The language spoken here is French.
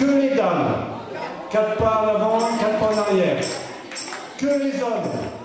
Que les dames. Quatre pas en avant, quatre pas en arrière. Que les hommes.